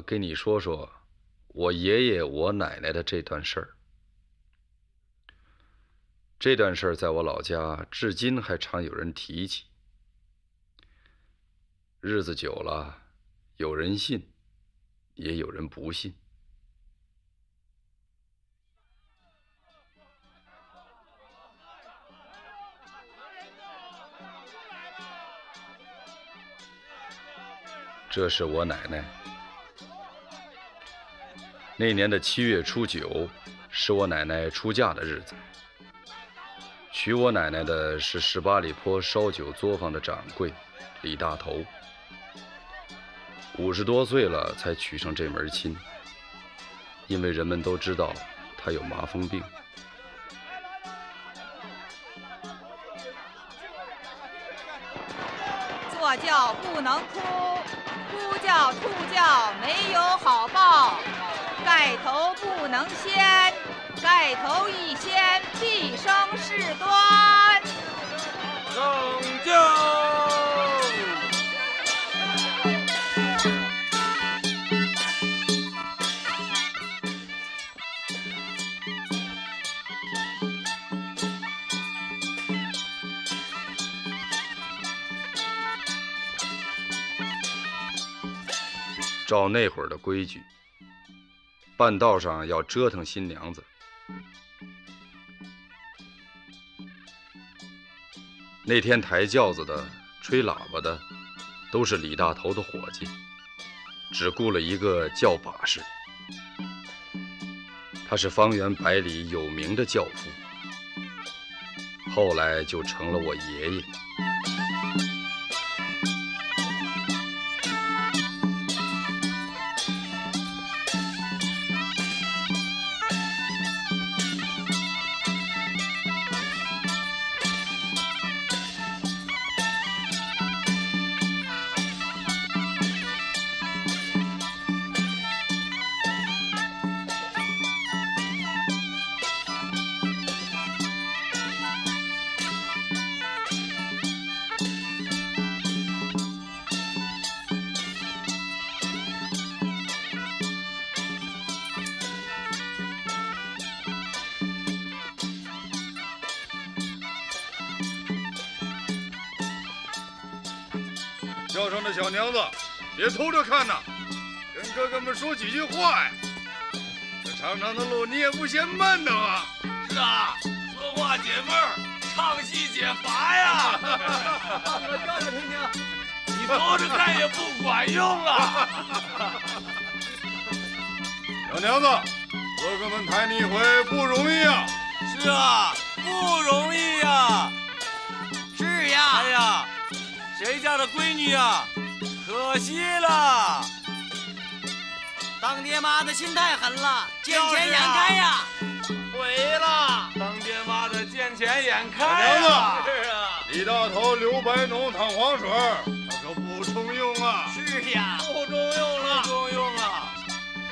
我给你说说我爷爷、我奶奶的这段事儿。这段事儿在我老家至今还常有人提起。日子久了，有人信，也有人不信。这是我奶奶。那年的七月初九，是我奶奶出嫁的日子。娶我奶奶的是十八里坡烧酒作坊的掌柜李大头，五十多岁了才娶上这门亲。因为人们都知道他有麻风病。坐轿不能哭，哭叫兔叫没有好报。盖头不能掀，盖头一掀必生事端。上轿。照那会儿的规矩，半道上要折腾新娘子。那天抬轿子的、吹喇叭的，都是李大头的伙计，只雇了一个轿把式。他是方圆百里有名的轿夫，后来就成了我爷爷。轿上的小娘子，别偷着看呐，跟哥哥们说几句话呀。这长长的路你也不嫌闷的啊。是啊，说话解闷儿，唱戏解乏呀。叫叫听听，你偷着看也不管用啊。小娘子，哥哥们抬你一回不容易啊。是啊，不容易呀。谁家的闺女呀？可惜了！当爹妈的心太狠了，见钱眼开呀！毁了！当爹妈的见钱眼开娘子，是啊。李大头刘白农淌黄水，他可不中用啊！是呀，不中用了，不中用了！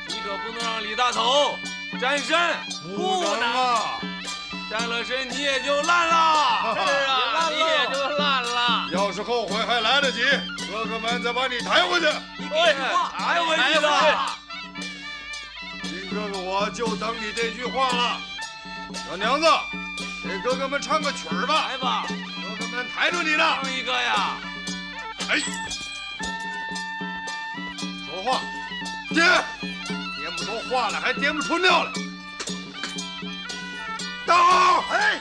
你可不能让李大头沾身，不能啊！沾了身你也就烂了。是啊，你也就烂了。要是后悔还来得及，哥哥们再把你抬回去。抬回去的。林哥哥，我就等你这句话了。小娘子，给哥哥们唱个曲儿吧。来吧，哥哥们抬着你呢。唱一个呀。哎，说话，颠，颠不出话来，还颠不出尿来。到，哎。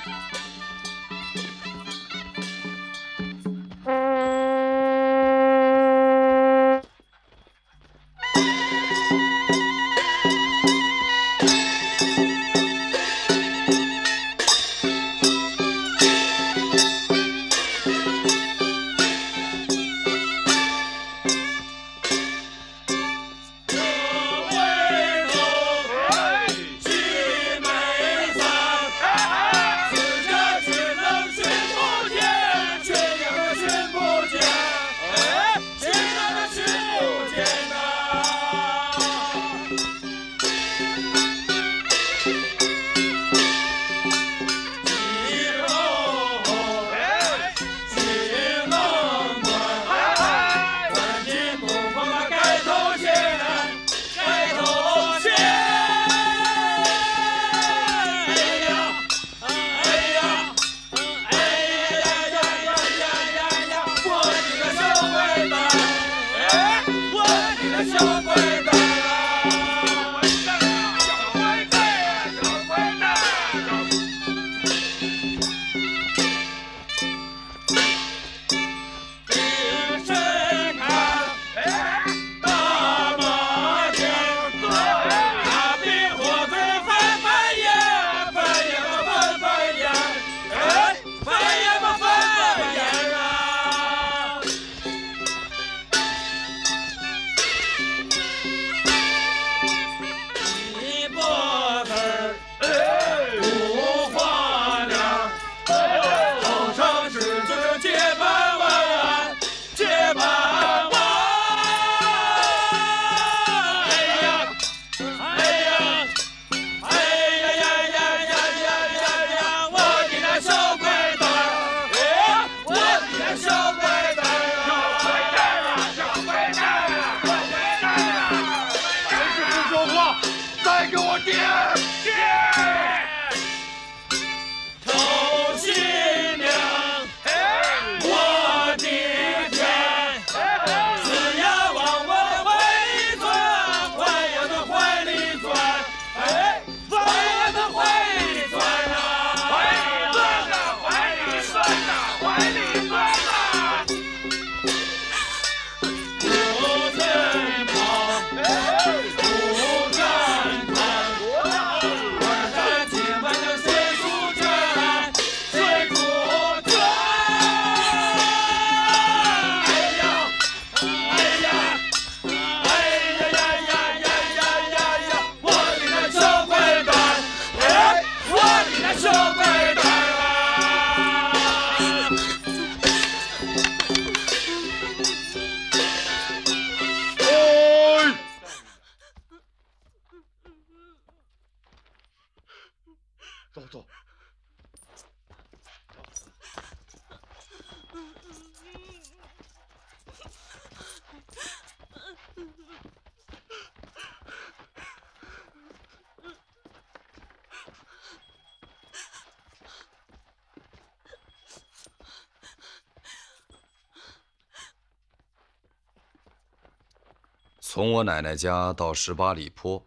我奶奶家到十八里坡，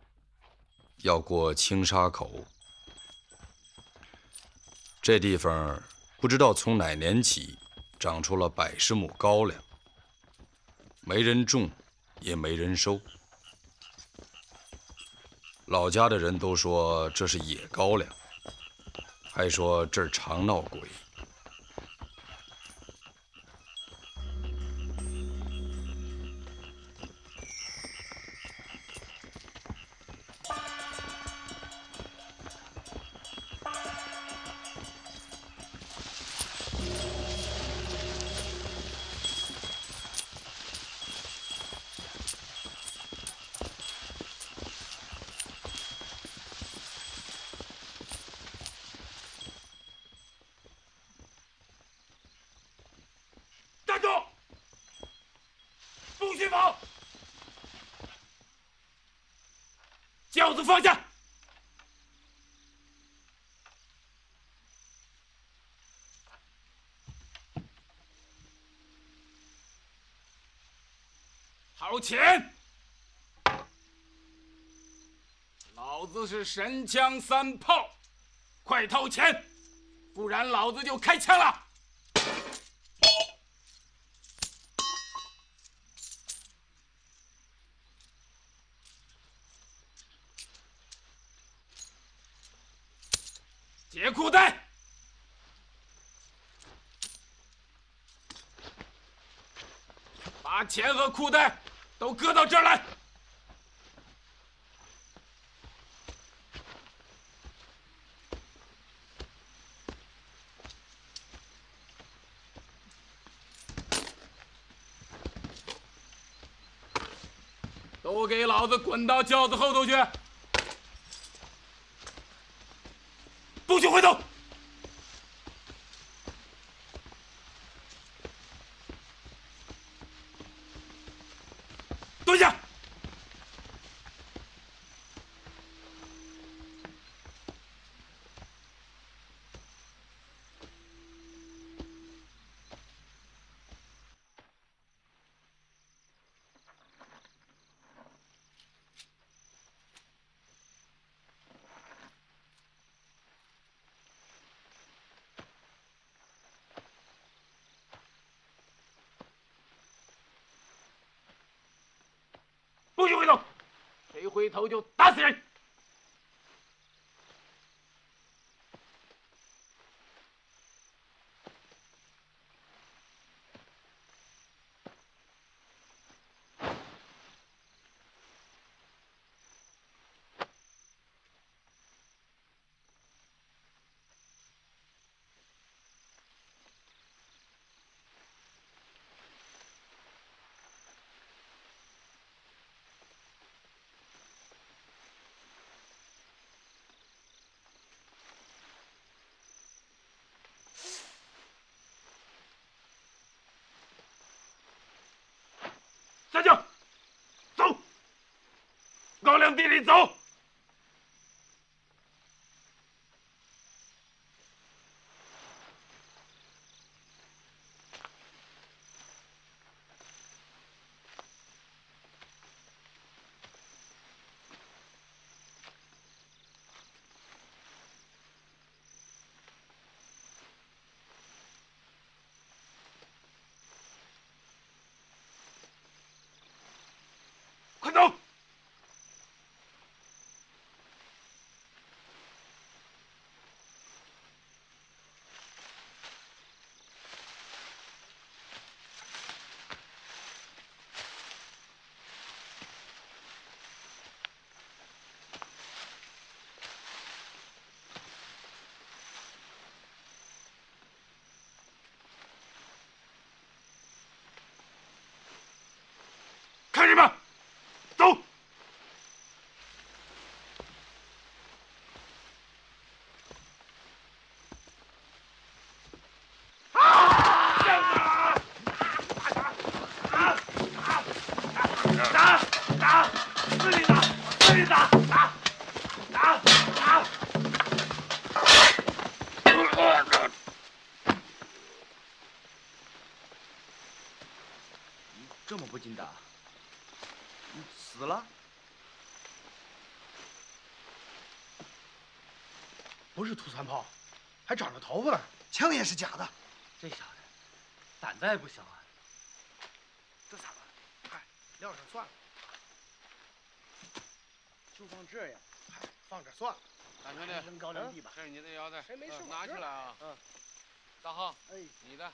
要过青沙口。这地方不知道从哪年起，长出了百十亩高粱，没人种，也没人收。老家的人都说这是野高粱，还说这儿常闹鬼。钱！老子是神枪三炮，快掏钱，不然老子就开枪了！解裤带！把钱和裤带都搁到这儿来！都给老子滚到轿子后头去！不许回头！蹲下！不许回头！谁回头就打死人！三将，走，高粱地里走。看什么？走！打！打！使劲打！使劲打！打！打！打！这么不禁打？你死了？不是土三炮，还长着头发呢，枪也是假的。这小子胆子也不小啊！这咋办？嗨，撂上算了。就放这样，嗨，放这算了。大兄弟，扔高粱地吧。这是你的腰带，谁没事嗯拿起来啊！嗯，大浩，哎，你的。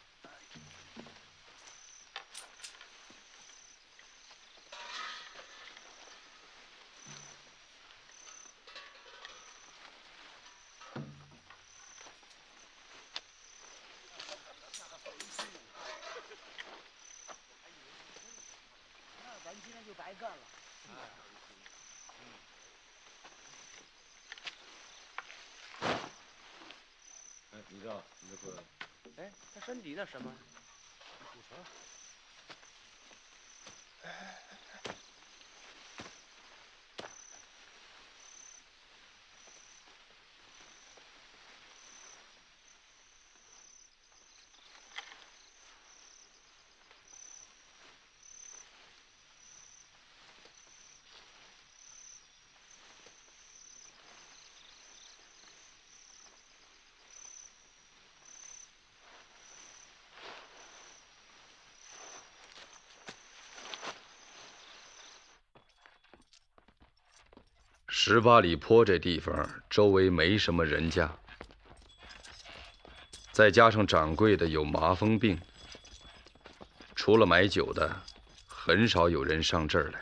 那咱今天就白干了。哎，你这，你这个，哎，他身体那什么？十八里坡这地方周围没什么人家，再加上掌柜的有麻风病，除了买酒的，很少有人上这儿来。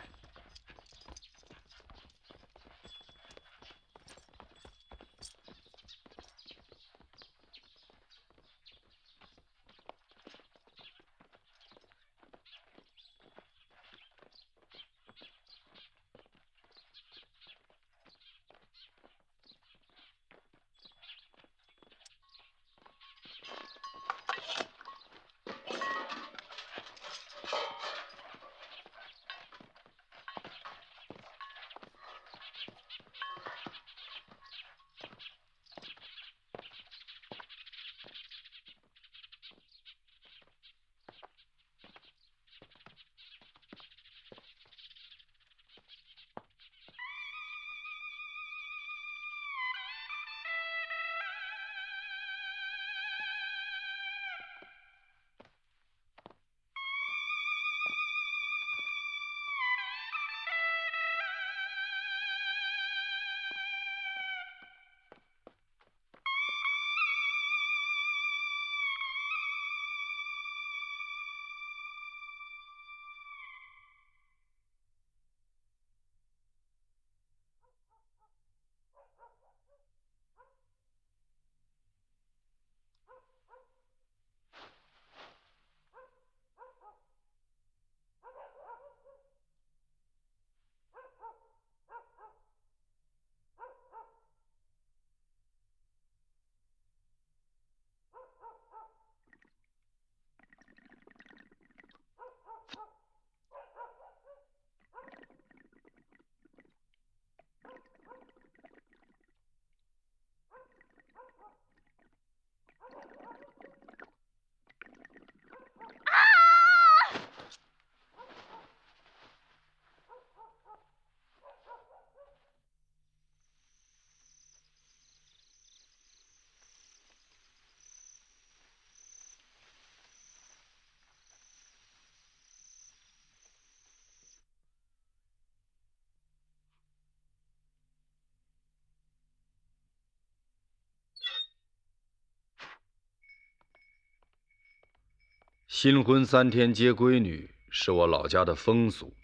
新婚三天接闺女是我老家的风俗。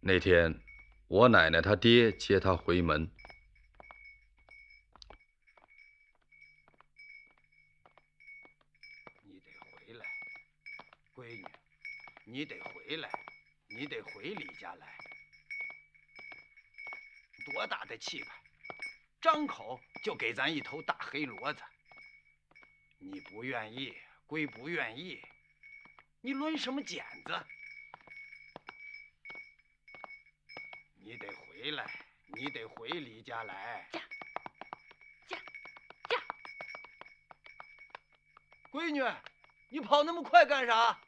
那天，我奶奶她爹接她回门。你得回来，闺女，你得回来，你得回李家来。多大的气派，张口就给咱一头大黑骡子。你不愿意归不愿意，你抡什么剪子？你得回来，你得回李家来。家，家，家！闺女，你跑那么快干啥？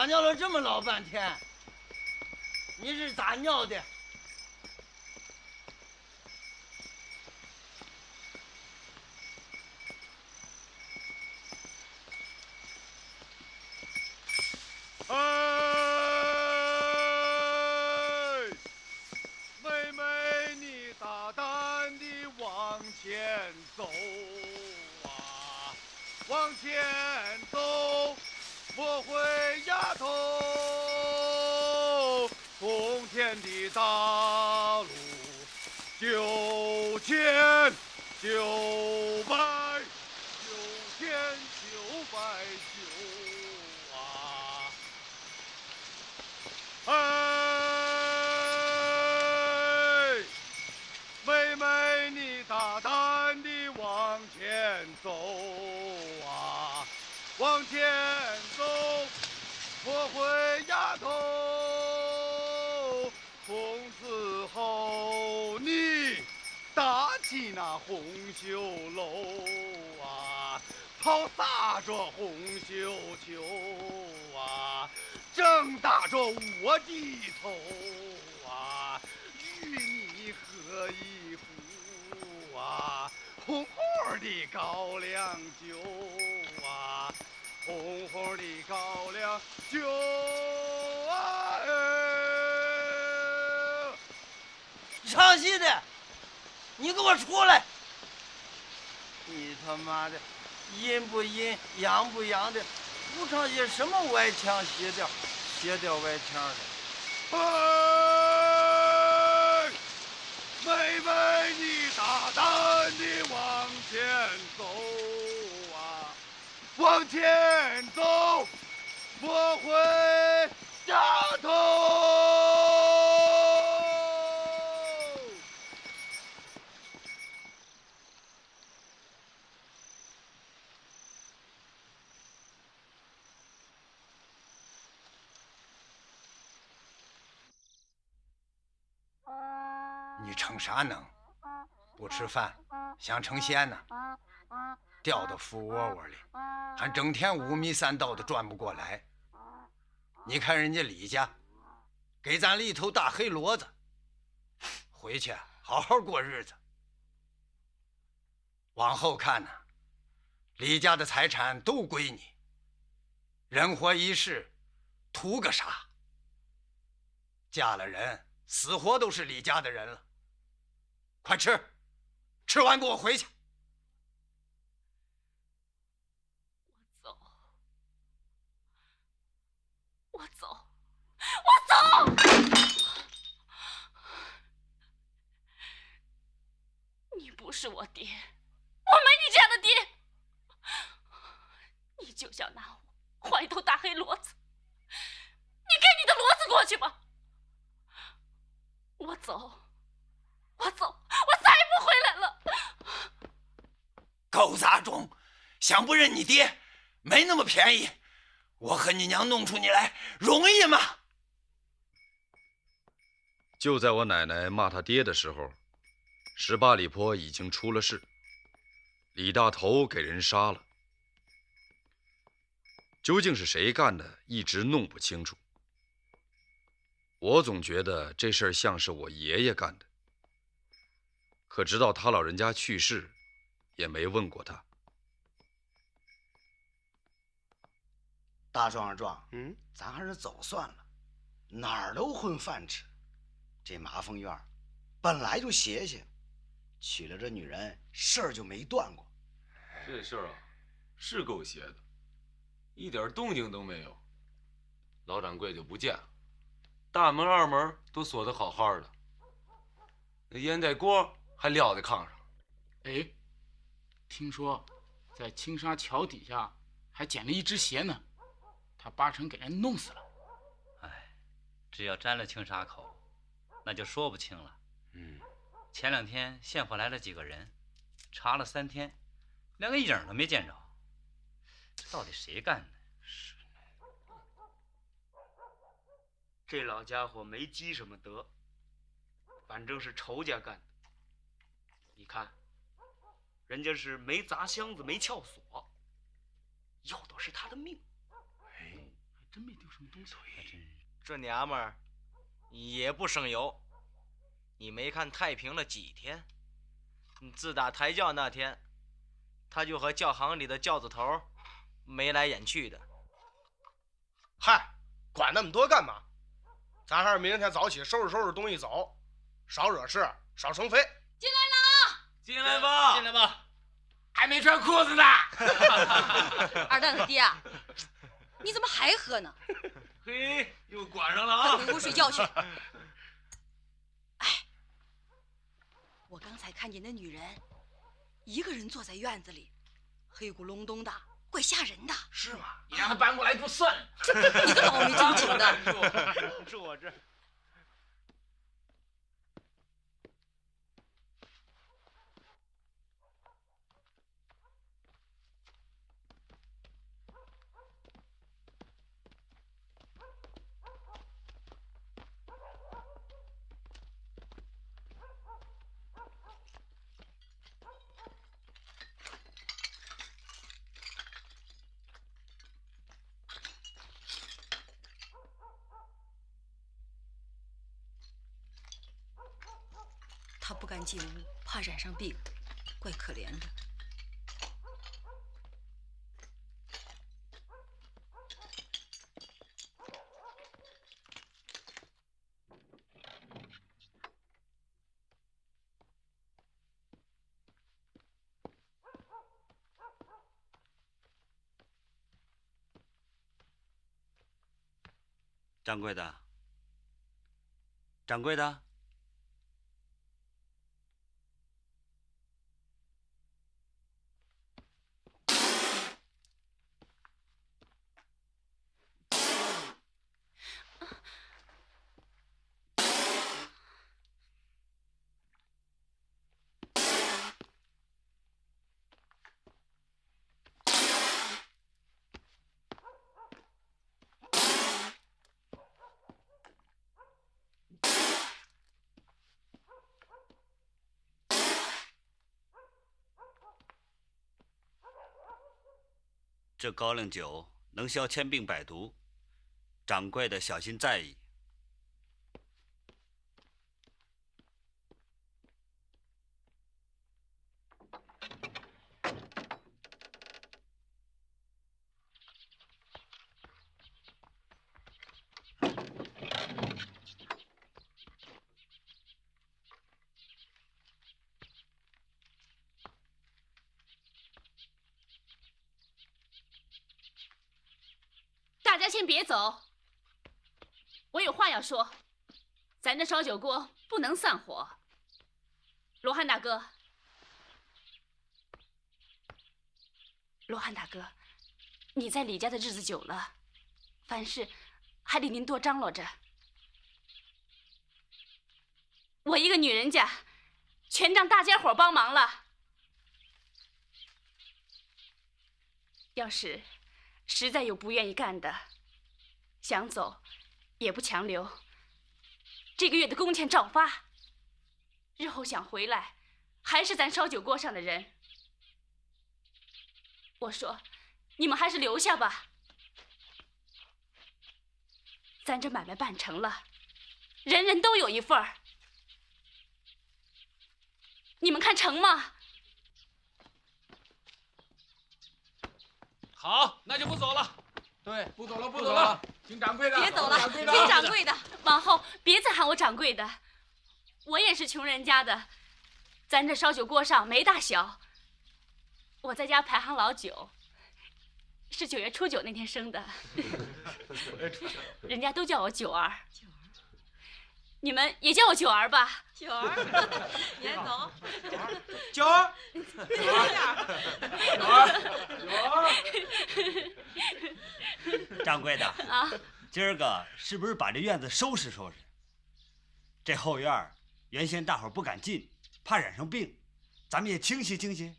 撒尿了这么老半天，你是咋尿的？哎，妹妹，你大胆地往前走啊，往前走，我会。天的大路，九千九红绣楼啊，抛洒着红绣球啊，正打着我的头啊，与你喝一壶啊，红红的高粱酒啊，红红的高粱酒啊！唱戏的，你给我出来！他妈的，阴不阴，阳不阳的，不唱些什么歪腔邪调，邪调歪腔的。妹妹，你大胆地往前走啊，往前走，我会丫头。你成啥能？不吃饭，想成仙呢？掉到腐窝窝里，还整天五迷三道的转不过来。你看人家李家，给咱了一头大黑骡子，回去好好过日子。往后看呢，李家的财产都归你。人活一世，图个啥？嫁了人，死活都是李家的人了。快吃，吃完给我回去。我走，我走，我走。你不是我爹，我没你这样的爹。你就想拿我换一头大黑骡子，你跟你的骡子过去吧。我走，我走，我再也不回来了。狗杂种，想不认你爹，没那么便宜。我和你娘弄出你来容易吗？就在我奶奶骂他爹的时候，十八里坡已经出了事，李大头给人杀了。究竟是谁干的，一直弄不清楚。我总觉得这事儿像是我爷爷干的，可直到他老人家去世，也没问过他。大壮二壮，嗯，咱还是走算了，哪儿都混饭吃。这麻风院本来就邪性，娶了这女人，事儿就没断过。这事儿啊，是够邪的，一点动静都没有。老掌柜就不见了，大门二门都锁得好好的，那烟袋锅还撂在炕上。哎，听说在青沙桥底下还捡了一只鞋呢，他八成给人弄死了。哎，只要沾了青沙口，那就说不清了。嗯，前两天县府来了几个人，查了三天，连个影都没见着。这到底谁干的？这老家伙没积什么德，反正是仇家干的。你看，人家是没砸箱子，没撬锁，要的是他的命。哎，还真没丢什么东西。这娘们儿也不省油，你没看太平了几天？自打抬轿那天，他就和教行里的轿子头眉来眼去的。嗨，管那么多干嘛？咱还是明天早起收拾收拾东西走，少惹事，少生非。进来了，进来吧，进来吧，还没穿裤子呢。二蛋他爹，你怎么还喝呢？嘿，又管上了啊！回屋睡觉去。哎，我刚才看见那女人一个人坐在院子里，黑咕隆咚的。怪吓人的，是吗？你让他搬过来不算，你个倒霉精经的。住，住我这儿。他不敢进屋，怕染上病，怪可怜的。掌柜的，掌柜的，这高粱酒能消千病百毒，掌柜的小心在意。大家先别走，我有话要说。咱这烧酒锅不能散伙。罗汉大哥，罗汉大哥，你在李家的日子久了，凡事还得您多张罗着。我一个女人家，全仗大家伙帮忙了。要是实在有不愿意干的，想走也不强留。这个月的工钱照发。日后想回来，还是咱烧酒锅上的人。我说，你们还是留下吧。咱这买卖办成了，人人都有一份儿。你们看成吗？好，那就不走了。对，不走了，不走了，听掌柜的。别走了，听掌柜的。往后别再喊我掌柜的，我也是穷人家的，咱这烧酒锅上没大小。我在家排行老九，是九月初九那天生的，人家都叫我九儿。你们也叫我九儿吧？九儿，你先走。九儿，九儿，九儿掌柜的啊，今儿个是不是把这院子收拾收拾？这后院原先大伙儿不敢进，怕染上病，咱们也清洗清洗。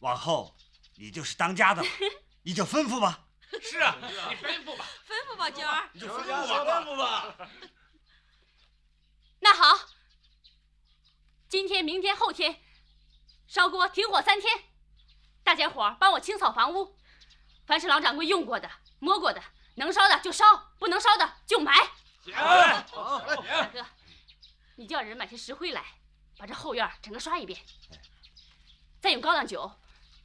往后你就是当家的了，你就吩咐吧。是啊，你吩咐吧。吩咐吧，娟儿。你就吩咐吧，吩咐吧。那好，今天、明天、后天，烧锅停火三天，大家伙儿帮我清扫房屋，凡是老掌柜用过的、摸过的，能烧的就烧，不能烧的就埋。行，好，大哥，你叫人买些石灰来，把这后院整个刷一遍，再用高粱酒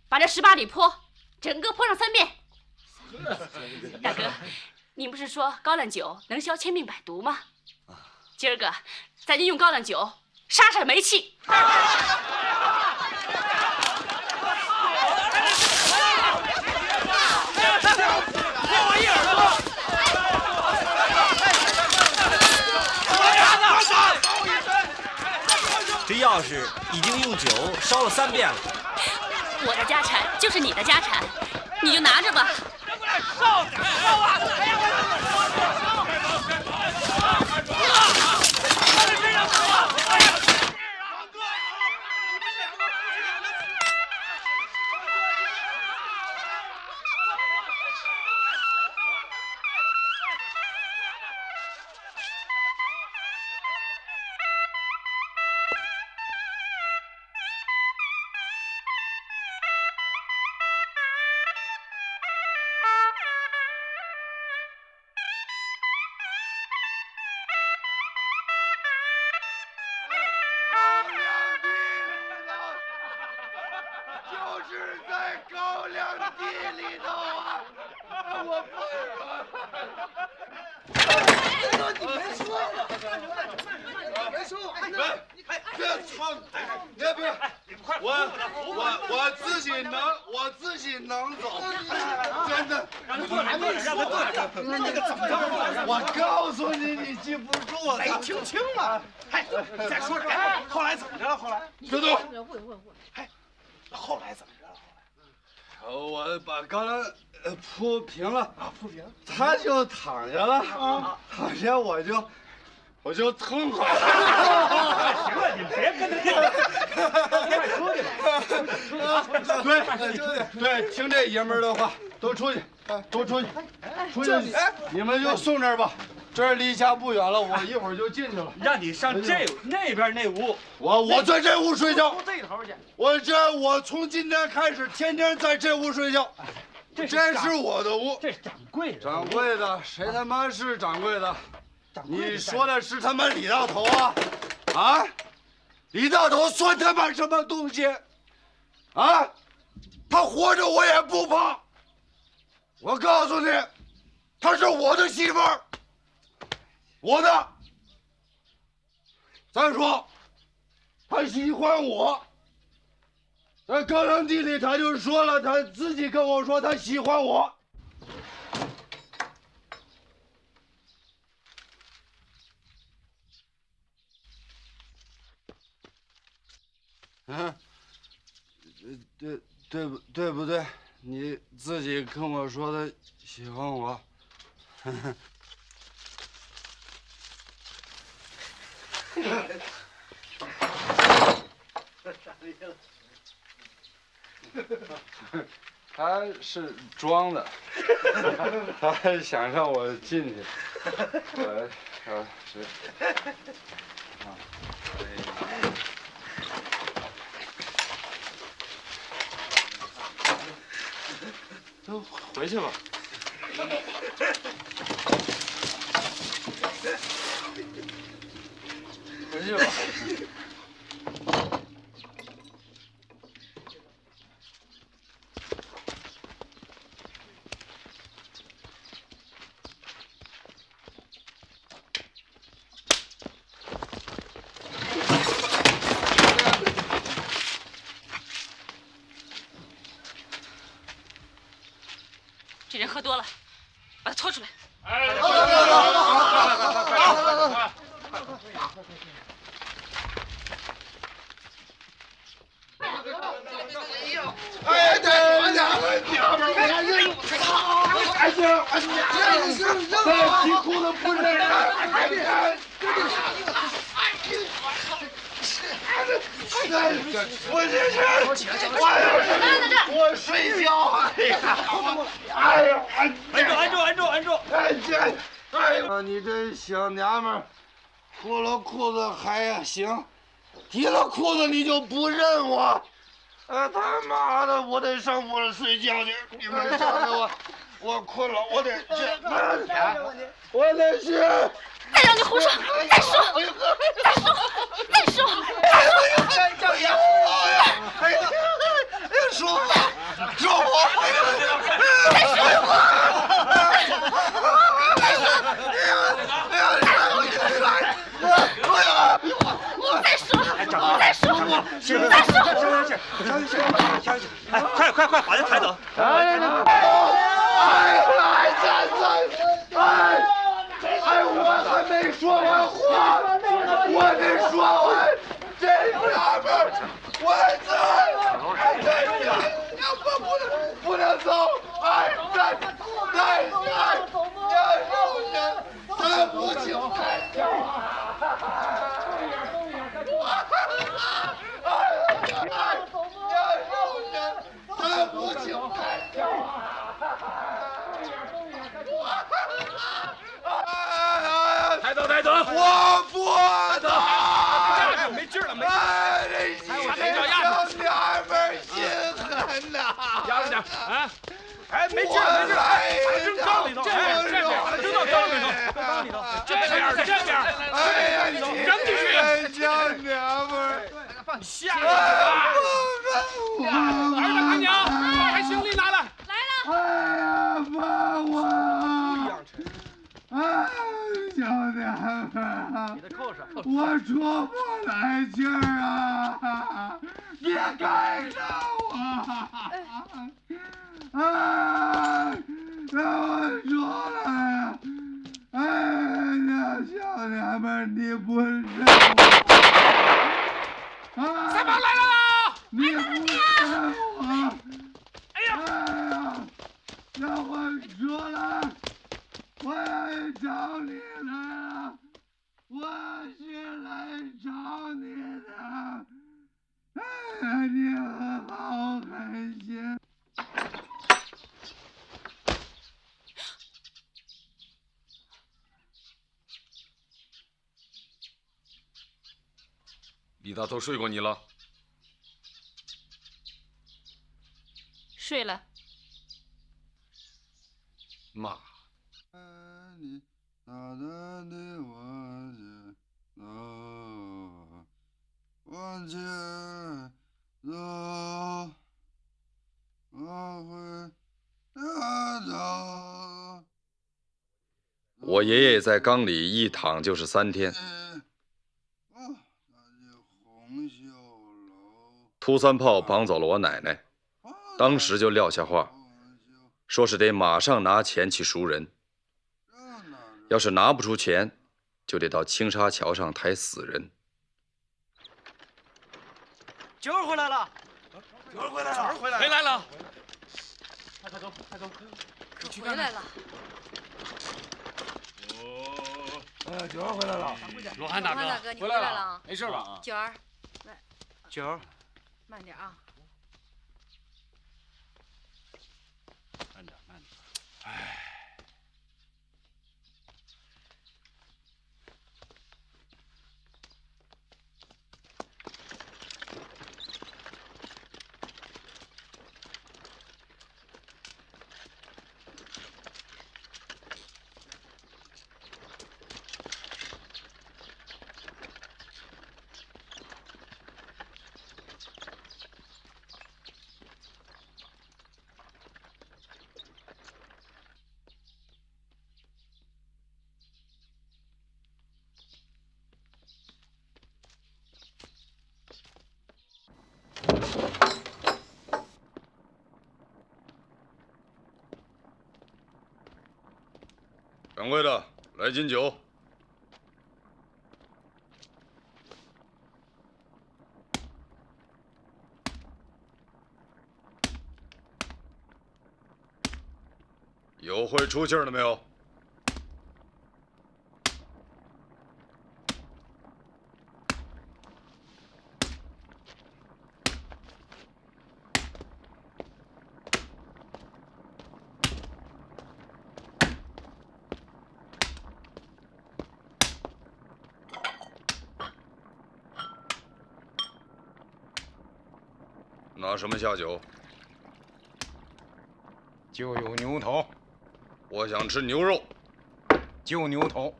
把这十八里坡整个泼上三遍。大哥，你不是说高粱酒能消千病百毒吗？今儿个咱就用高粱酒杀杀霉气。这钥匙已经用酒烧了三遍了。我的家产就是你的家产，你就拿着吧。烧烧啊！哎呀！铺平了啊，铺平，他就躺下了啊，躺下我就我就痛快了。行了，你别跟他快出去吧。对对，听这爷们儿的话，都出去，都出去，出去。哎，你们就送这儿吧，这儿离家不远了，我一会儿就进去了。让你上这那边那屋，我我在这屋睡觉。这头去。我这我从今天开始天天在这屋睡觉，这是我的屋。这是掌柜的。掌柜的，谁他妈是掌柜的？你说的是他妈李大头啊？啊？李大头算他妈什么东西？啊？他活着我也不怕。我告诉你，她是我的媳妇儿，我的。再说，他喜欢我。在高粱地里，他就说了，他自己跟我说他喜欢我。嗯，对对不对不对？你自己跟我说的喜欢我。他是装的，他想让我进去。我啊是啊。都回去吧。回去吧。这人喝多了，把他拖出来。哎，对，我娘们娘们，我还认哎行，哎行行行，这皮裤子不认了，哎呀，我这是，我我睡觉，哎呀，哎呀，安住安住安住安住，哎这，哎呀，你这小娘们，脱了裤子还行，提了裤子你就不认我。呃，他妈的，我得上屋睡觉去。你们瞧瞧我，我困了，我得去。我得去。再让你胡说，再说，再说，再说。哎呦，这也好呀！哎呀，哎呀，舒服，舒服。再说一会再说，再说，行行再说。行行行行行行行，哎，快快快，把他抬走。哎呀，哎呀，站站，哎，哎，我还没说完话，我得说完这个。我这，这你不不能不能走，哎，这这这，要受人，咱不行，太小这把这脚压小娘们儿心狠呐！压着点，啊！哎，没劲儿，没劲儿，哎，扔缸里头，哎，这边，扔到缸里头，缸里头，这边，这边，哎呀，扔进去，小娘们儿，放下去吧！儿子，看娘，把行李拿来。哎呀，妈，我，哎，小娘们儿，我出不来气儿啊！别盖着我！哎，让我出来！哎呀，小娘们，你不认我！啊！三宝来了！你不认我！哎呀！哎呀！让我出来！我要找你来了！我是来找你的！哎呀，你好狠心！李大头睡过你了？睡了。妈。我爷爷在缸里一躺就是三天。秃三炮绑走了我奶奶，当时就撂下话，说是得马上拿钱去赎人。要是拿不出钱，就得到青沙桥上抬死人。九儿回来了，九儿回来了，九儿回来了回来了。快快走，快走！可回来了。哎，九儿回来了。罗汉大罗汉大哥，你回来了啊？没事吧？九儿，来，九儿，慢点啊。慢点，慢点。哎。柜的，来斤酒。有会出气的没有？拿什么下酒？就有牛头，我想吃牛肉，就牛头。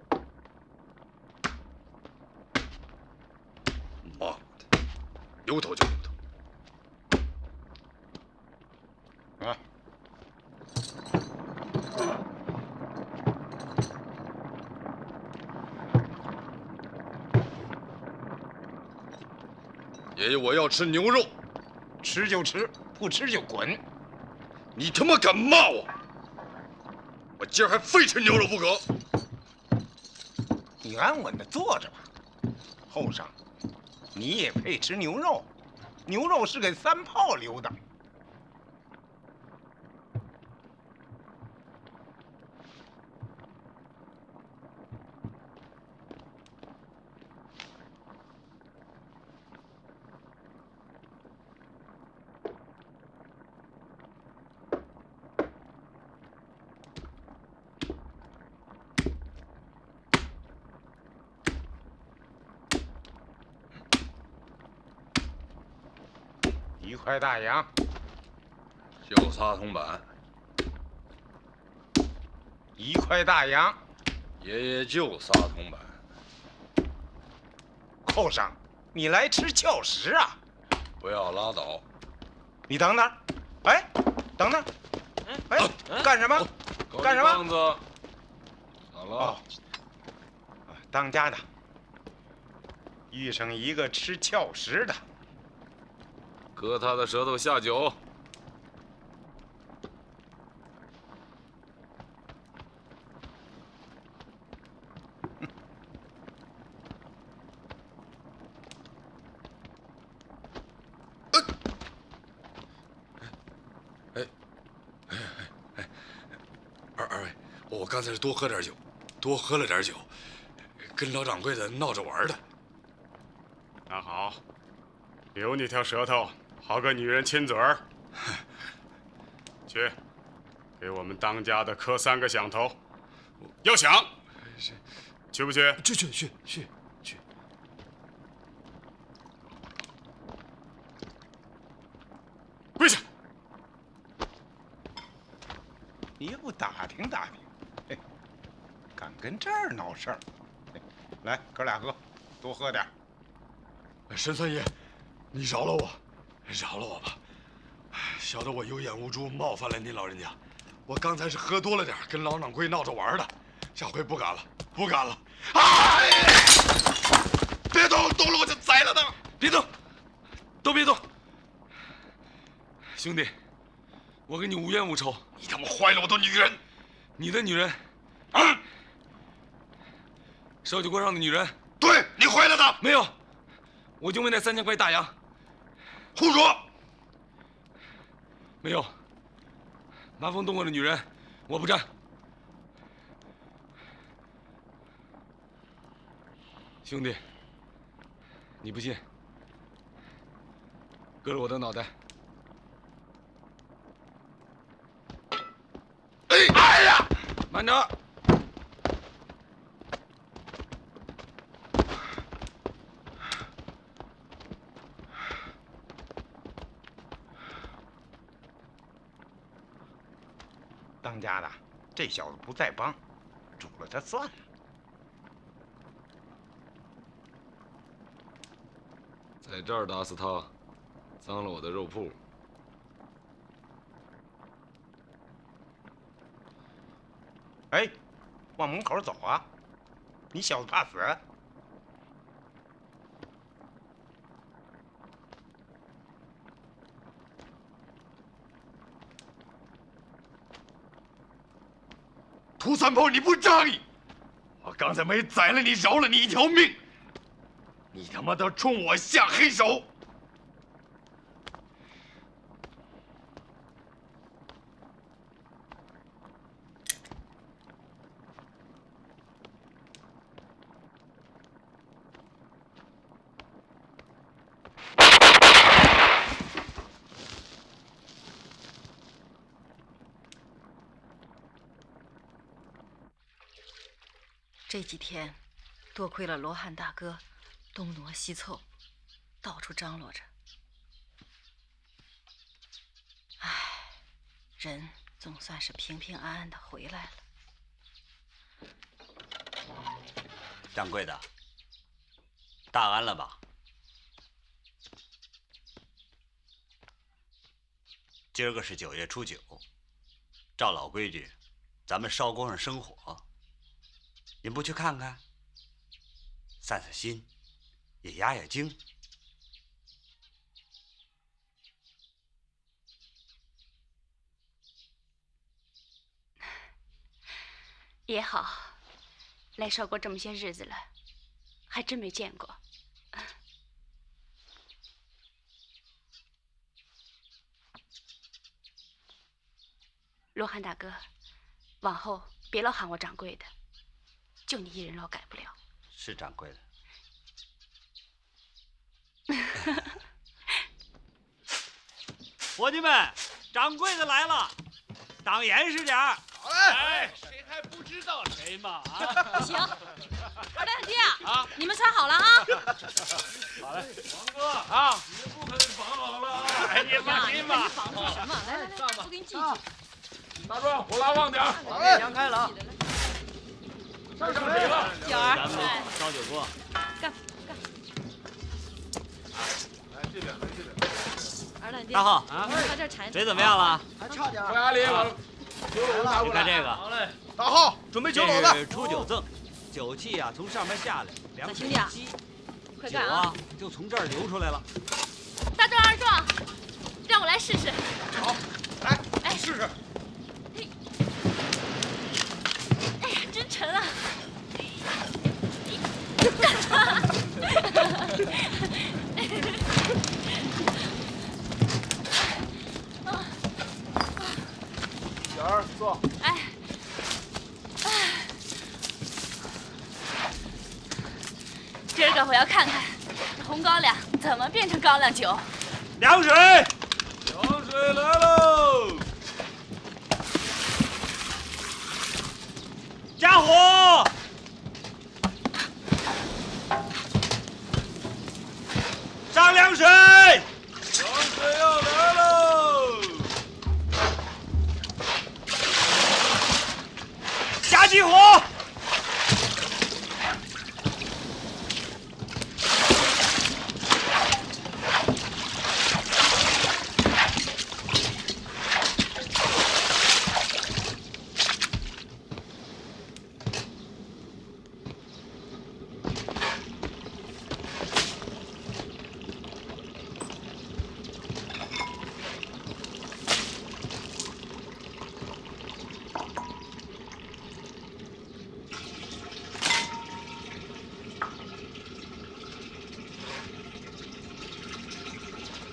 妈的，牛头就牛头。啊！爷爷，我要吃牛肉，吃就吃，不吃就滚！你他妈敢骂我？我今儿还非吃牛肉不可！你安稳的坐着吧，后生，你也配吃牛肉？牛肉是给三炮留的。一块大洋，就仨铜板。一块大洋，爷爷就仨铜板。寇上，你来吃翘食啊？不要拉倒。你等等，哎，等等，哎，干什么？干什么？棒子，好了。当家的，遇上一个吃翘食的。割他的舌头下酒。哎，哎哎，二二位，我刚才是多喝点酒，多喝了点酒，跟老掌柜的闹着玩的。那好，留你条舌头。好个女人亲嘴儿！去，给我们当家的磕三个响头，要响，去不去？去去去去去！跪下！你也不打听打听，敢跟这儿闹事儿？来，哥俩喝，多喝点。沈三爷，你饶了我！饶了我吧，小的我有眼无珠，冒犯了您老人家。我刚才是喝多了点，跟老掌柜闹着玩的，下回不敢了，不敢了。哎！别动，动了我就宰了他！别动，都别动。兄弟，我跟你无冤无仇，你他妈坏了我的女人！你的女人？啊！烧酒锅上的女人？对你坏了她？没有，我就为那三千块大洋。胡说！没有，麻风动过的女人，我不沾。兄弟，你不信，割了我的脑袋。哎哎呀！慢着！家的，这小子不再帮，煮了他算了。在这儿打死他，脏了我的肉铺。哎，往门口走啊！你小子怕死？吴三炮，你不仗义！我刚才没宰了你，饶了你一条命，你他妈的冲我下黑手！这几天，多亏了罗汉大哥东挪西凑，到处张罗着。唉，人总算是平平安安的回来了。掌柜的，大安了吧？今儿个是九月初九，照老规矩，咱们烧锅上生火。您不去看看？散散心，也压压惊。也好，来少国这么些日子了，还真没见过。罗汉大哥，往后别老喊我掌柜的。就你一人老改不了。是掌柜的。伙计们，掌柜的来了，挡严实点儿。好嘞，哎，谁还不知道谁嘛？啊，行。二大姐啊，你们穿好了啊。好嘞，王哥啊，你们不可能绑好了啊！哎，你放心吧。绑住什么？来来来，我给你系系。大壮，火拉旺点儿。好嘞，扬开了啊。上上水了，小儿，咱们烧酒锅。干干。来这边，来这边。二大浩啊，水怎么样了？还差点。侯牙里，我酒篓拿你过来。看这个。好嘞。大浩，准备酒篓子。这是出酒赠，酒气啊从上面下来，凉水一激，酒快干啊！啊就从这儿流出来了。大壮、二壮，让我来试试。好，来，哎，试试。哎呀，真沉啊！小儿坐。哎，哎，今儿个我要看看这红高粱怎么变成高粱酒。凉水，凉水来喽！加火，上凉水，凉水要来喽！下起火，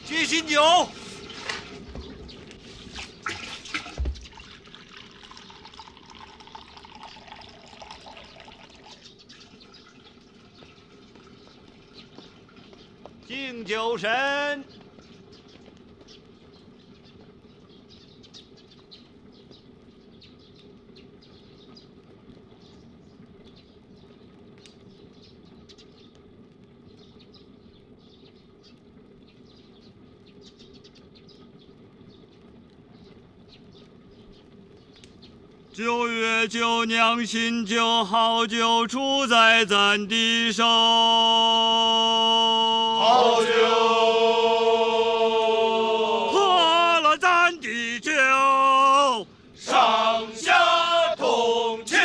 举新酒，敬酒神。九月九酿新酒，好酒出在咱的手。好酒，喝了咱的酒，上下同庆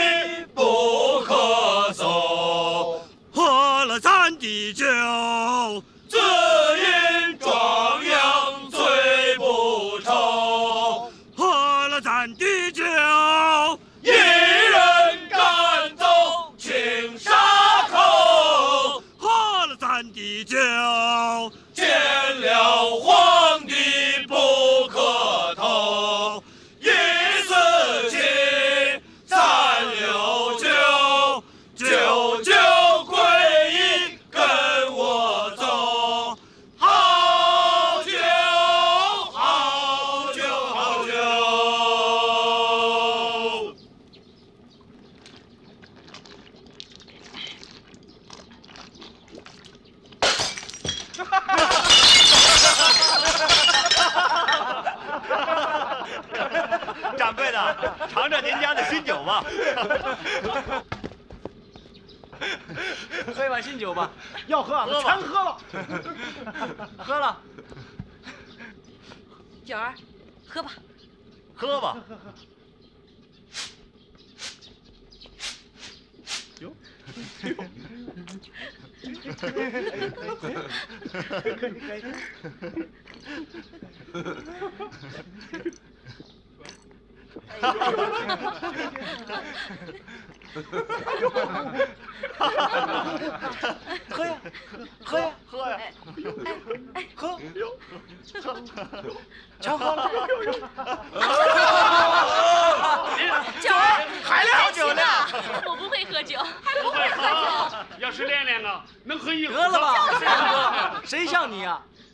不咳嗽，喝了咱的酒，滋阴壮阳最不愁，喝了咱的酒下同气不可走，喝了咱的酒，自饮壮阳醉不愁。喝了咱的酒，一人赶走青沙口，喝了咱的酒，见了皇帝不可投。一四七，三六九，九九归一，跟我走。好酒，好酒，好酒。掌柜的，尝尝您家的新酒吧。喝一碗新酒吧。要喝全喝了。喝了，九儿，喝吧。喝吧。哟可以可以。喝呀，喝呀喝呀。哎哎喝。全喝了。酒啊还练酒呢。我不会喝酒。还不会喝酒。要是练练呢能喝一喝得了吧谁像你啊？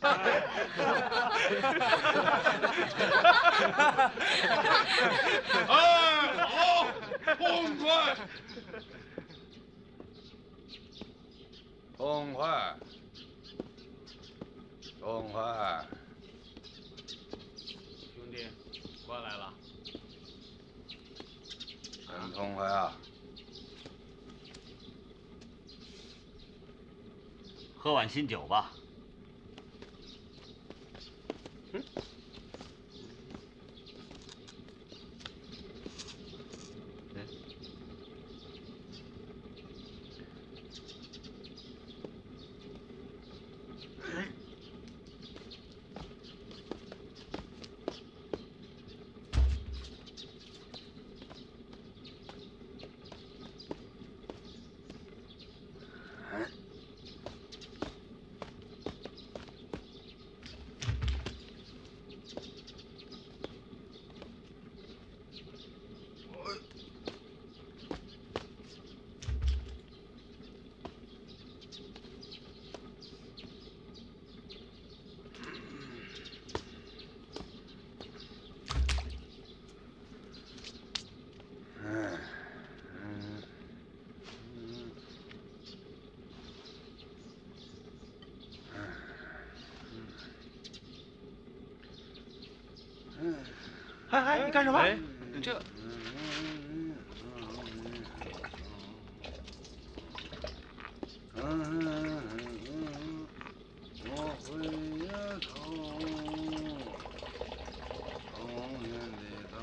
哎好痛快痛快，痛快！兄弟，过来了。很痛快啊！喝碗新酒吧。嗯嗯嗯哎，你干什么？这我回呀头，童年的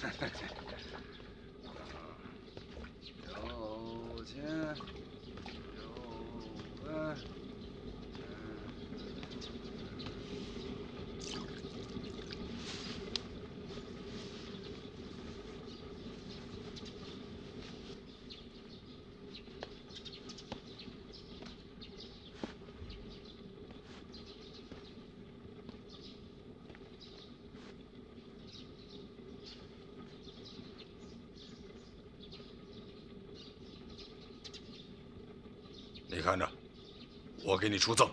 他，有钱有爱。你看着，我给你出赠。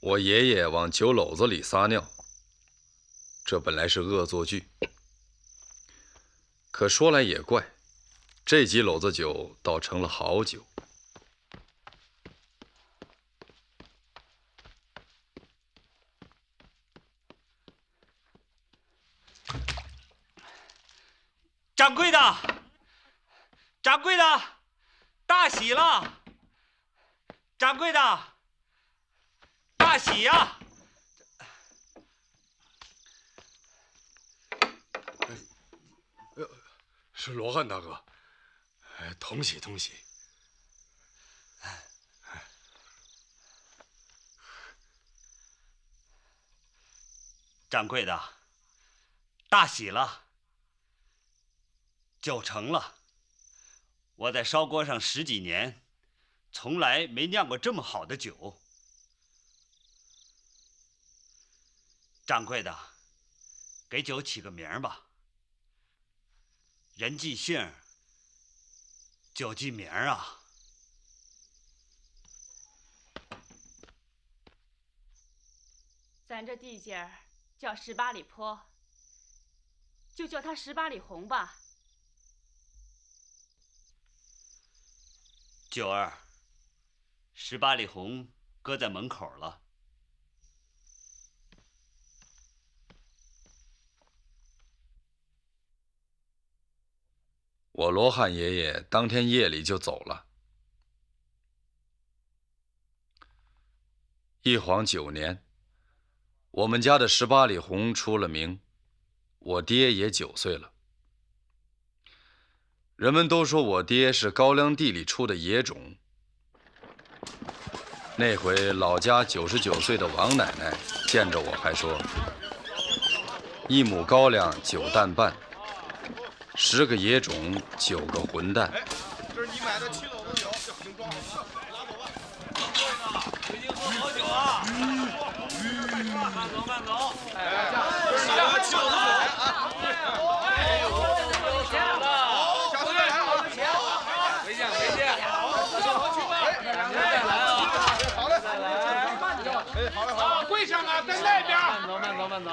我爷爷往酒篓子里撒尿，这本来是恶作剧。可说来也怪，这几篓子酒倒成了好酒。掌柜的，掌柜的，大喜了！掌柜的，大喜呀！是罗汉大哥，哎，同喜同喜！掌柜的，大喜了，酒成了。我在烧锅上十几年，从来没酿过这么好的酒。掌柜的，给酒起个名儿吧。人记姓，酒记名啊！咱这地界儿叫十八里坡，就叫它十八里红吧。九儿，十八里红搁在门口了。我罗汉爷爷当天夜里就走了。一晃九年，我们家的十八里红出了名，我爹也九岁了。人们都说我爹是高粱地里出的野种。那回老家九十九岁的王奶奶见着我还说：“一亩高粱九担半。”十个野种，九个混蛋。这是你买的七篓子酒，这瓶装好了，拿走吧。最近喝好酒啊！慢走慢走。哎，这是你买的七篓子酒啊！哎，我有钱了，下次再来啊！回见回见。好嘞，再来。哎，好嘞好嘞。跪上啊，在那边。慢走慢走慢走。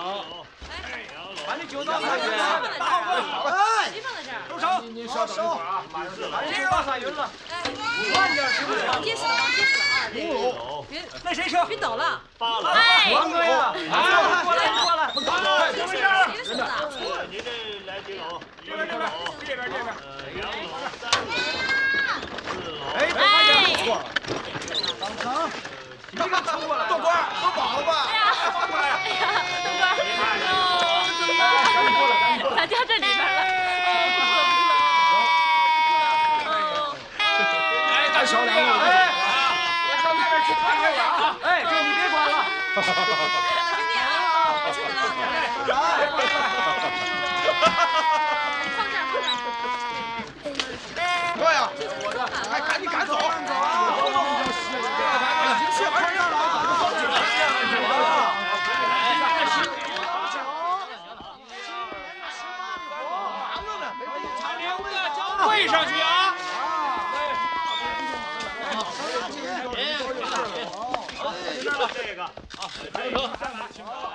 把那酒倒下去。大伙儿，哎，谁放在这儿？住手！您稍等一会儿啊，马上就来。把这倒下匀了。慢点，是不是？结实了，结实了啊！别别，那谁吃？别抖了。扒了。哎，王哥呀，过来过来。哎，怎么回事？谁的手子？您这来几篓？这边这边这边这边。三篓、四篓。哎，哎，当成，你给冲过来。豆官，喝饱了吧？哎呀，放过来。哎呀，哦，怎么办？咱家这里边了。哎，大小两位，哎，我上那边去看看了啊。哎，这你别管了。兄弟啊，我出去了。放这儿，放这儿。哥呀，我的，哎，赶紧赶走。走啊！去玩去跪上去啊！这个，好，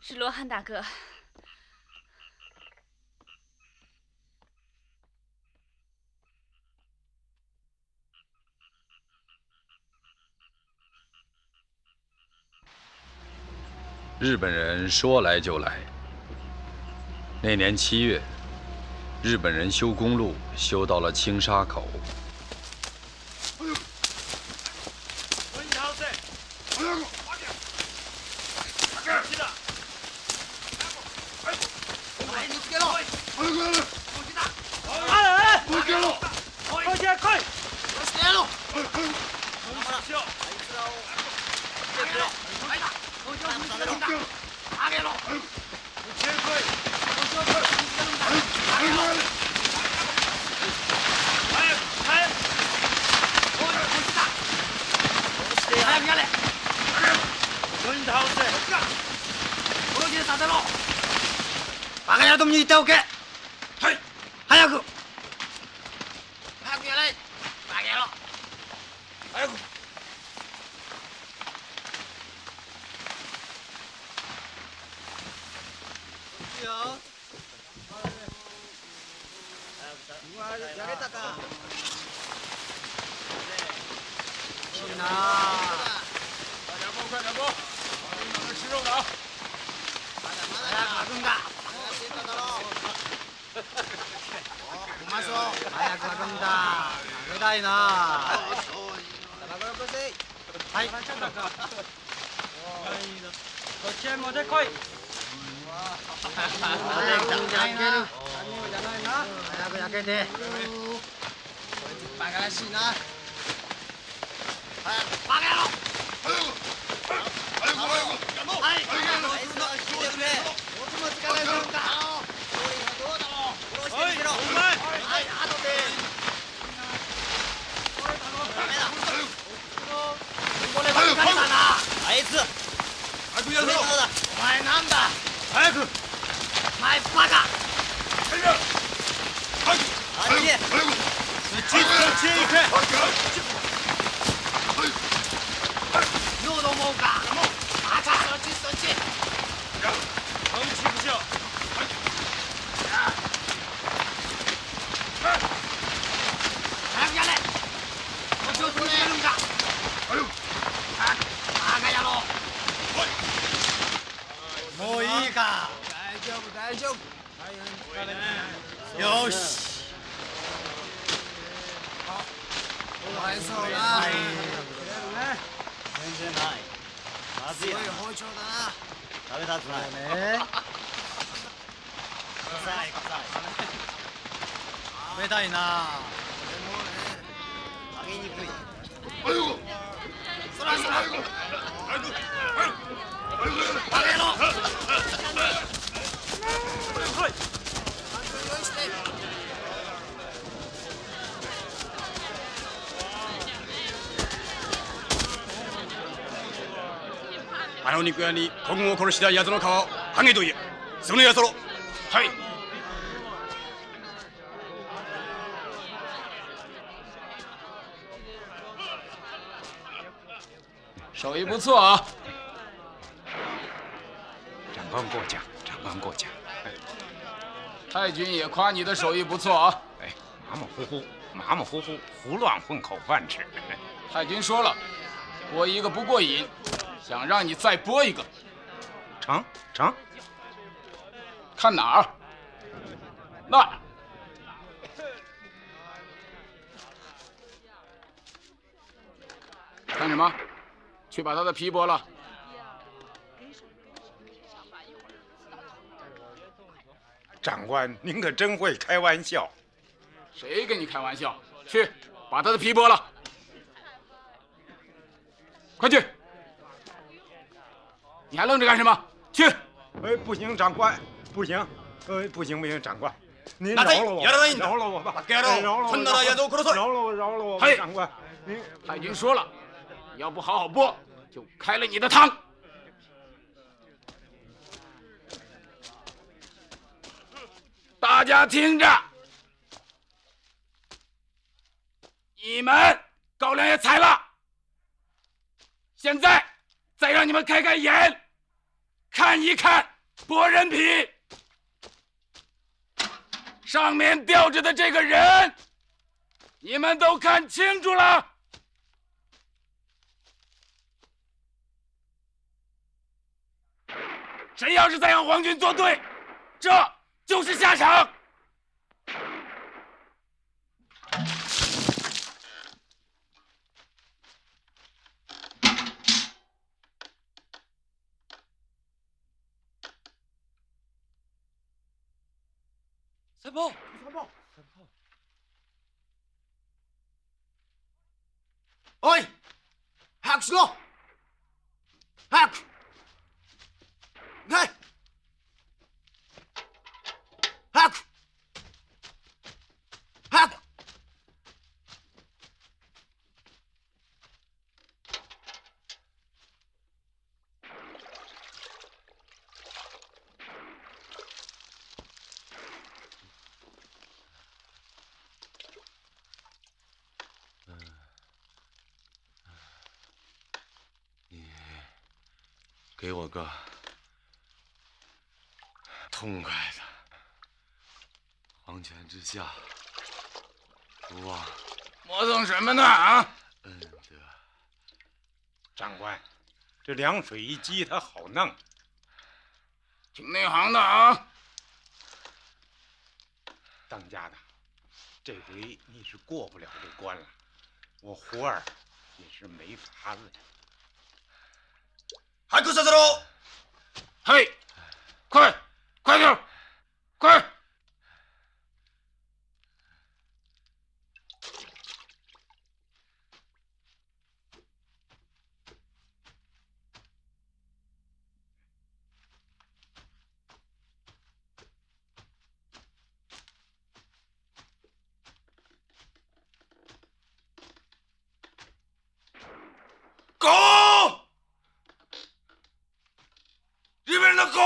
是罗汉大哥。日本人说来就来。那年七月日本人修公路修到了青沙口。前バカあっちへそっちそっちへ行けどう思うかバカそっちそっち横起不下。早 屋に子軍を殺した奴の皮を剥げと言えその奴ろはい手艺不错啊！长官过奖，长官过奖。太君也夸你的手艺不错啊！哎，马马虎虎，马马虎虎，胡乱混口饭吃。太君说了，剥一个不过瘾， 想让你再剥一个。成成，看哪儿？那儿。看什么？去把他的皮剥了。长官，您可真会开玩笑。谁跟你开玩笑？去把他的皮剥了。快去！你还愣着干什么？去！哎，不行，长官，不行，呃，不行不行，长官，您那饶了我，やらないんだ饶了我吧，バカ野郎饶了我，こんなら宿を殺そう饶了我，饶了我吧，嘿长官，您太君说了，你要不好好剥，就开了你的汤。大家听着，你们高粱也采了，现在 再让你们开开眼，看一看剥人皮，上面吊着的这个人，你们都看清楚了。谁要是再让皇军作对，这就是下场。三炮，三炮，三炮。喂，下去了，下去，来，下去，下去。给我个痛快的，黄泉之下，不忘磨蹭什么呢啊？恩德。长官，这凉水一激，它好弄。挺内行的啊！当家的，这回你是过不了这关了，我胡儿也是没法子呀。还可啥子喽？嘿，快，快点，快！狗！日本人的狗，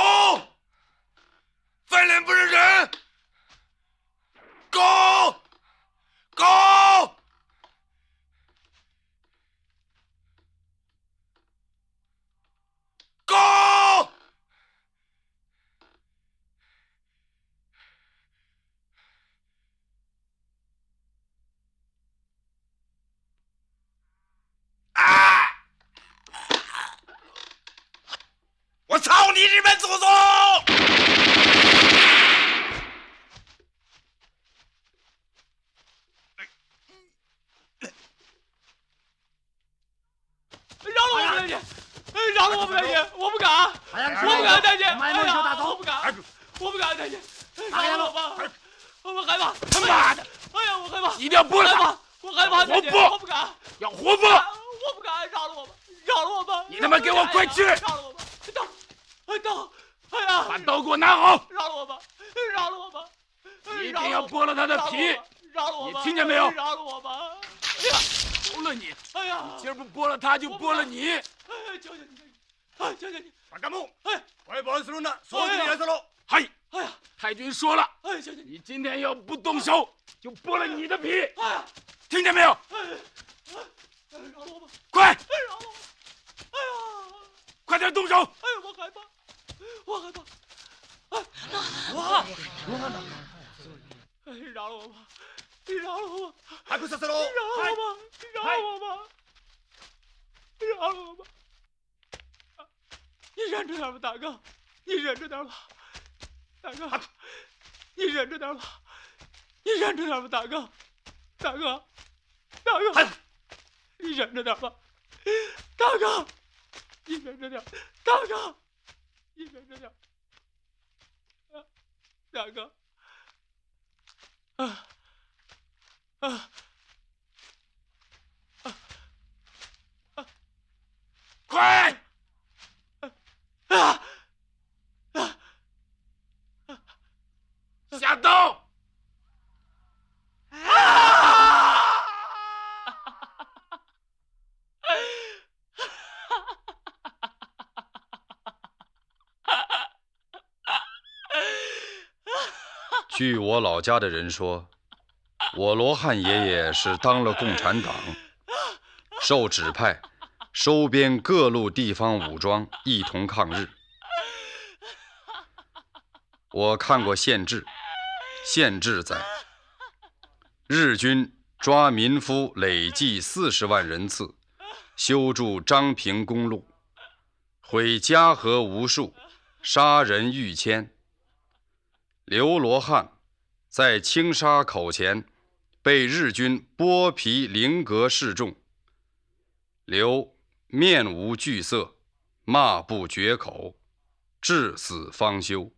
翻脸不认人，狗，狗，狗。我操你日本祖宗！饶了我们大姐！哎，饶了我们大姐！我不敢，我不敢大姐！哎呀，我不敢，我不敢大姐！饶了我吧！我害怕！他妈的！哎呀，我害怕！一定要剥了他！我害怕！大姐活剥！我不敢！要活剥！我不敢！饶了我吧！饶了我吧！你他妈给我快去！饶了我吧！刀！哎刀！哎呀！把刀给我拿好！饶了我吧！饶了我吧！一定要剥了他的皮！饶了我吧！你听见没有？饶了我吧！哎呀，饶了你！哎呀，今儿不剥了他，就剥了你！哎，求求你！哎，求求你！把干部，哎，快把死人了，说给你来喽！嗨！哎呀，太君说了，你今天要不动手，就剥了你的皮！哎呀，听见没有？哎，哎，饶了我吧！快！哎，饶了我！哎呀，快点动手！哎，我害怕，我害怕！哎，罗汉，罗汉呢？哎，饶了我吧！你饶了我吧！还不杀死喽？饶了我吧！饶了我吧！饶了我吧！你忍着点吧，大哥，你忍着点吧，大哥，你忍着点吧，你忍着点吧，大哥，大哥，大哥，你忍着点吧，大哥，你忍着点，大哥，你忍着点，啊，大哥，啊啊啊！快！啊！下刀！啊！据我老家的人说，我罗汉爷爷是当了共产党，受指派收编各路地方武装，一同抗日。我看过县志，县志载，日军抓民夫累计四十万人次，修筑张平公路，毁家和无数，杀人欲迁。刘罗汉在青沙口前被日军剥皮凌格示众。刘面无惧色，骂不绝口，至死方休。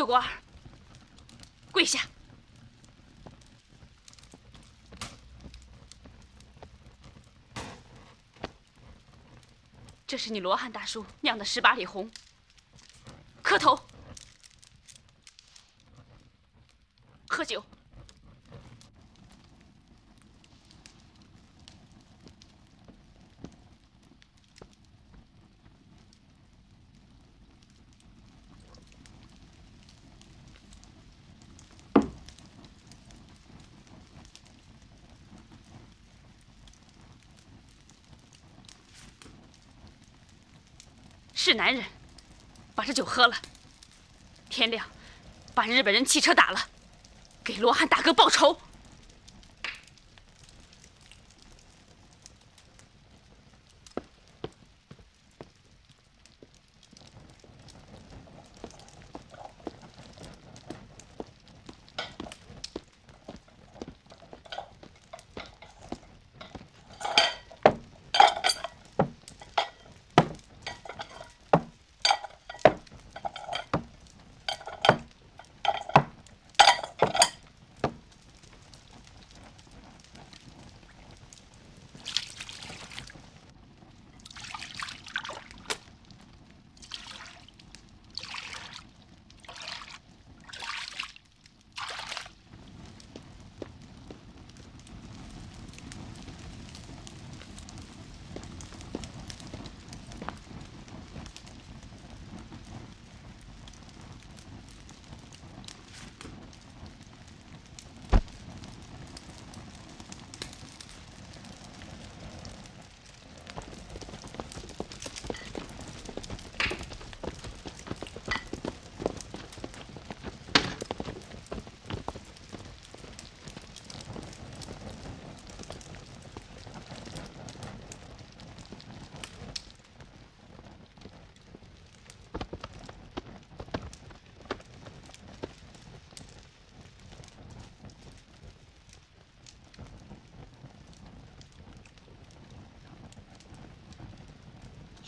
杜国儿，跪下！这是你罗汉大叔酿的十八里红，磕头，喝酒。是男人，把这酒喝了。天亮，把日本人汽车打了，给罗汉大哥报仇。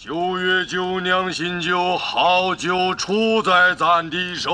九月九酿新酒，好酒出在咱的手。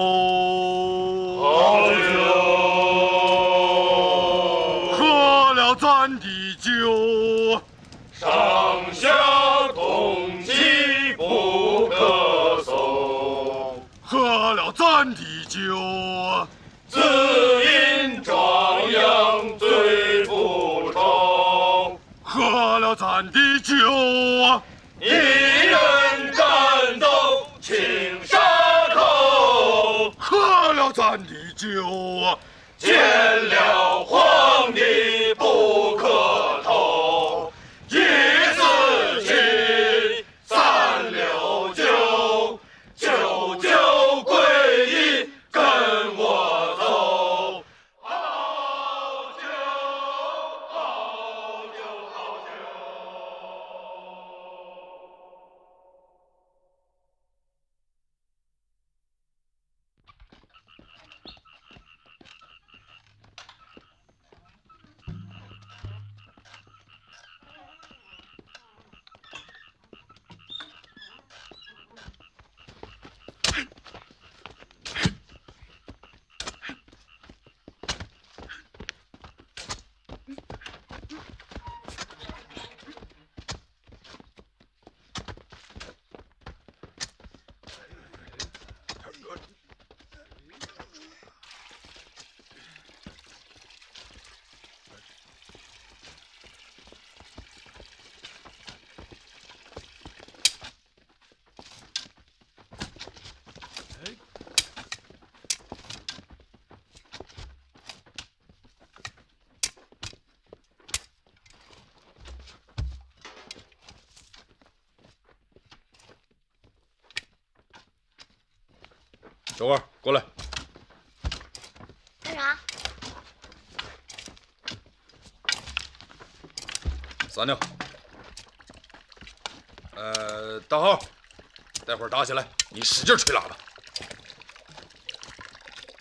待会儿打起来，你使劲吹喇叭。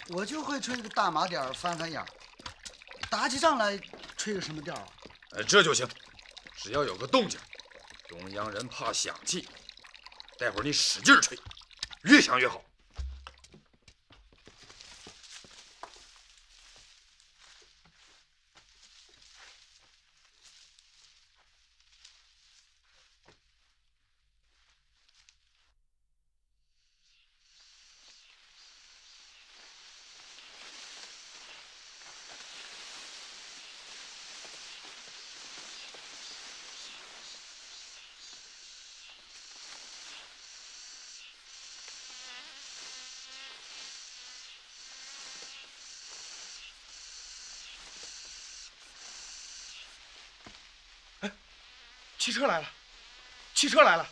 我就会吹个大麻点儿，翻翻眼儿。打起仗来，吹个什么调儿啊？呃，这就行，只要有个动静。东洋人怕响器，待会儿你使劲吹，越响越好。车来了，汽车来了！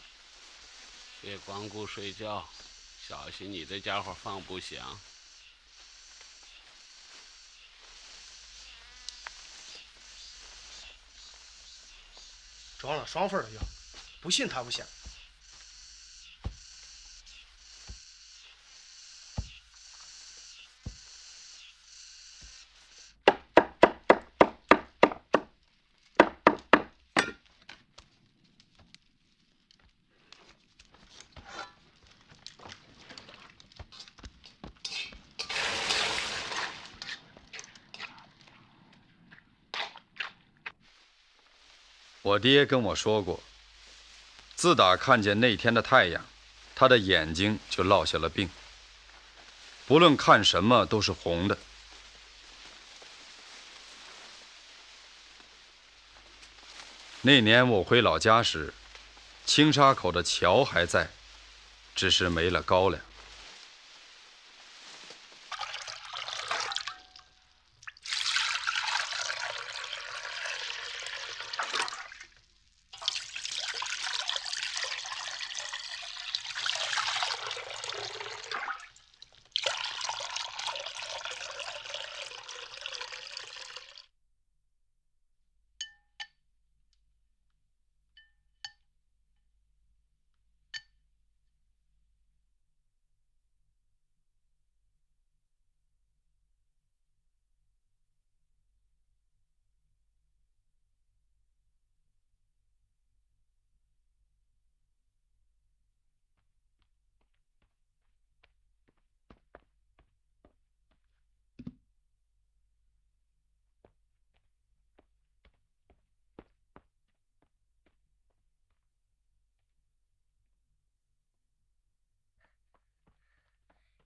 别光顾睡觉，小心你这家伙放不响。装了双份的药，不信他不响。我爹跟我说过，自打看见那天的太阳，他的眼睛就落下了病。不论看什么都是红的。那年我回老家时，青沙口的桥还在，只是没了高粱。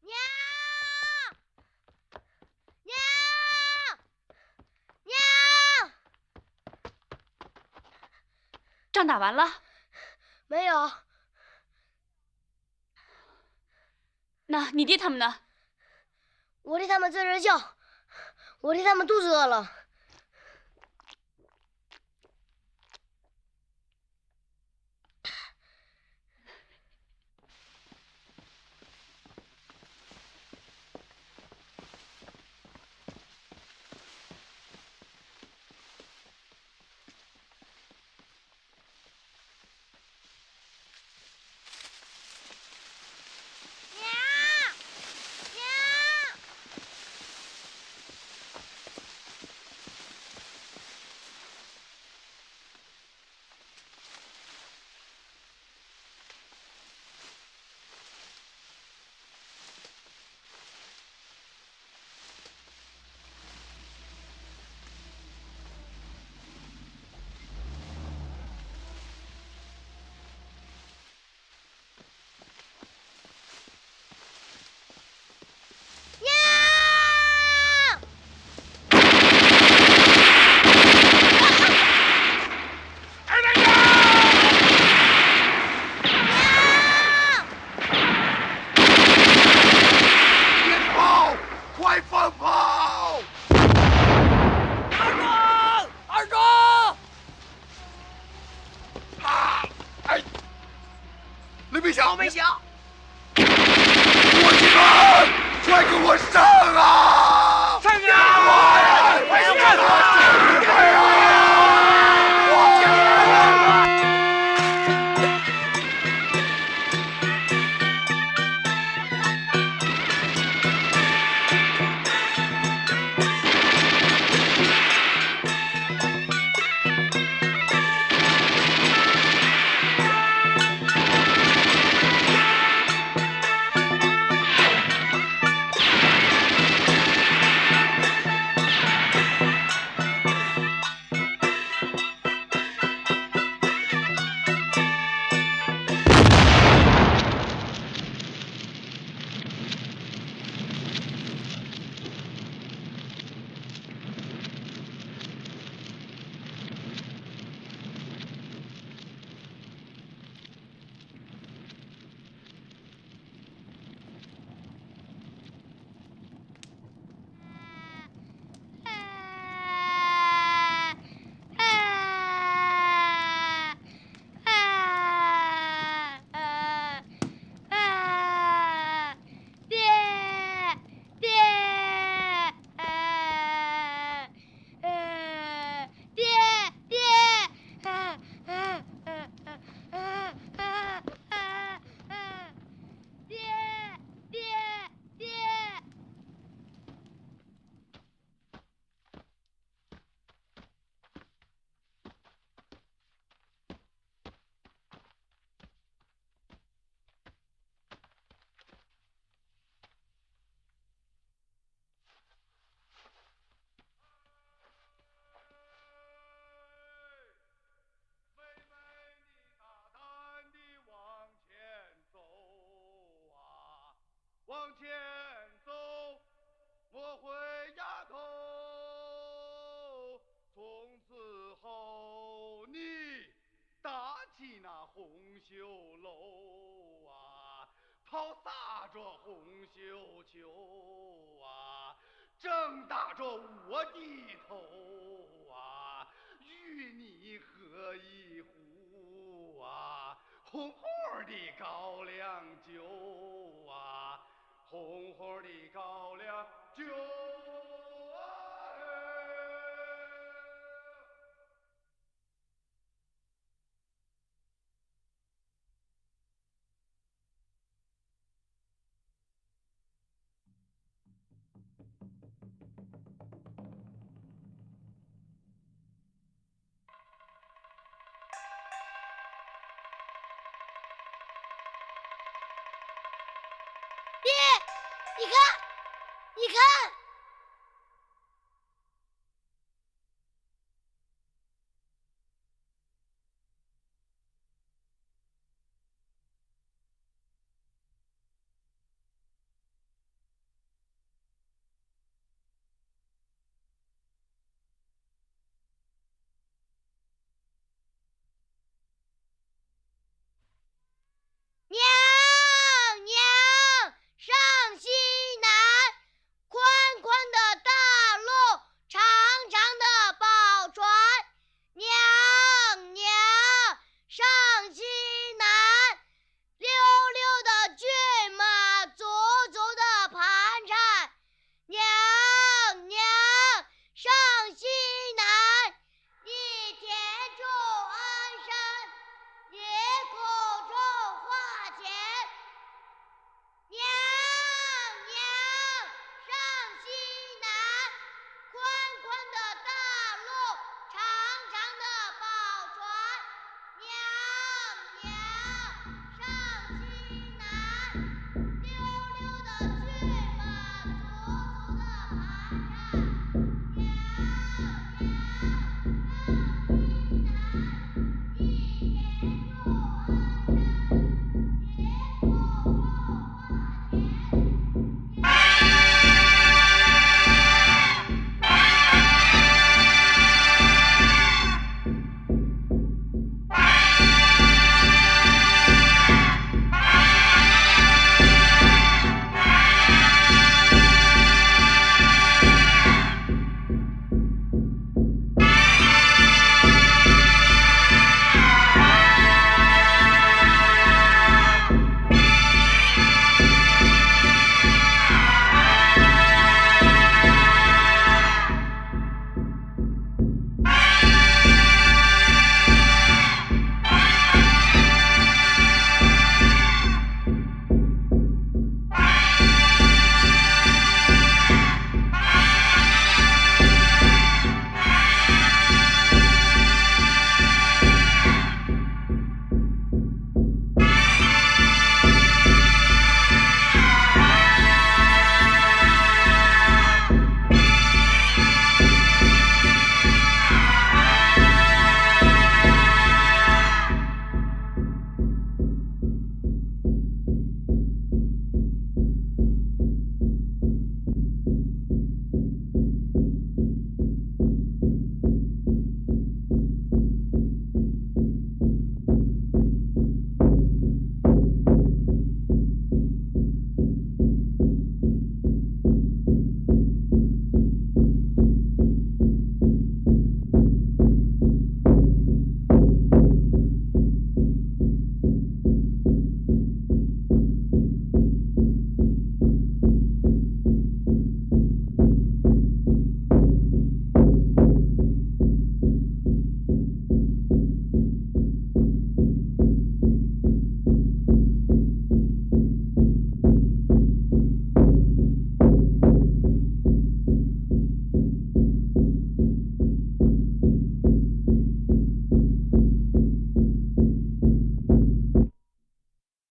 娘，娘，娘，仗打完了？没有。那你爹他们呢？我爹他们在这叫，我爹他们肚子饿了。往前走，莫回丫头。从此后，你搭起那红袖楼啊，抛洒着红绣球啊，正打着我的头啊，与你喝一壶啊，红红的高粱，红红的高粱酒你看你看